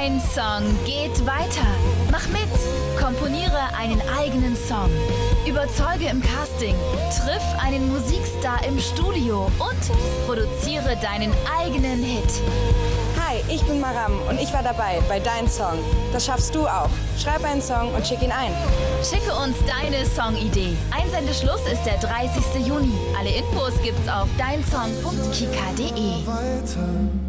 Dein Song geht weiter. Mach mit. Komponiere einen eigenen Song. Überzeuge im Casting. Triff einen Musikstar im Studio und produziere deinen eigenen Hit. Hi, ich bin Maram und ich war dabei bei Dein Song. Das schaffst du auch. Schreib einen Song und schick ihn ein. Schicke uns deine Songidee. Einsendeschluss ist der 30. Juni. Alle Infos gibt's auf deinsong.kika.de. weiter.